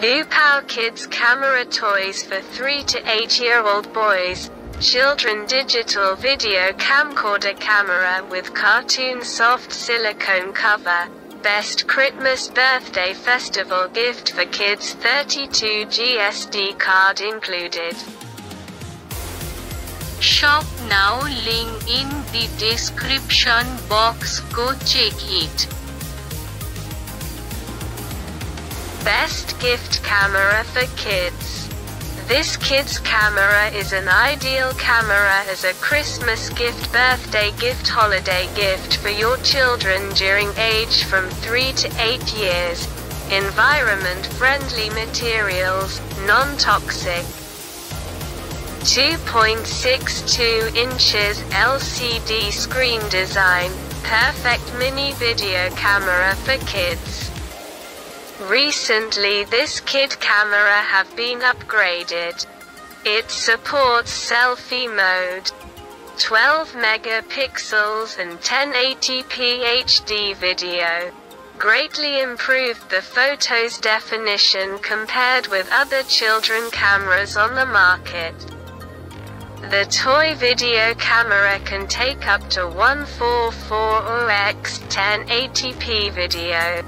Goopow Kids camera toys for 3 to 8 year old boys. Children digital video camcorder camera with cartoon soft silicone cover. Best Christmas birthday festival gift for kids 32 GSD card included. Shop now link in the description box go check it. Best gift camera for kids. This kid's camera is an ideal camera as a Christmas gift, birthday gift, holiday gift for your children during age from 3 to 8 years. Environment friendly materials, non toxic. 2.62 inches LCD screen design, perfect mini video camera for kids. Recently this kid camera have been upgraded. It supports selfie mode. 12 megapixels and 1080p HD video. Greatly improved the photo's definition compared with other children cameras on the market. The toy video camera can take up to 1440x 1080p video.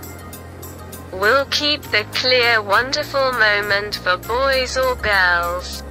We'll keep the clear wonderful moment for boys or girls.